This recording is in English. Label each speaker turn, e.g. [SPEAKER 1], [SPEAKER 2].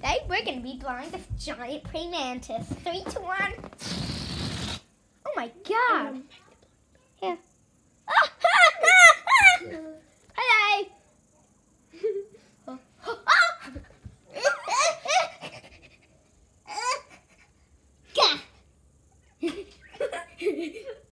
[SPEAKER 1] Today we're gonna be blind this giant praying mantis. Three to one. Oh my god.
[SPEAKER 2] Um,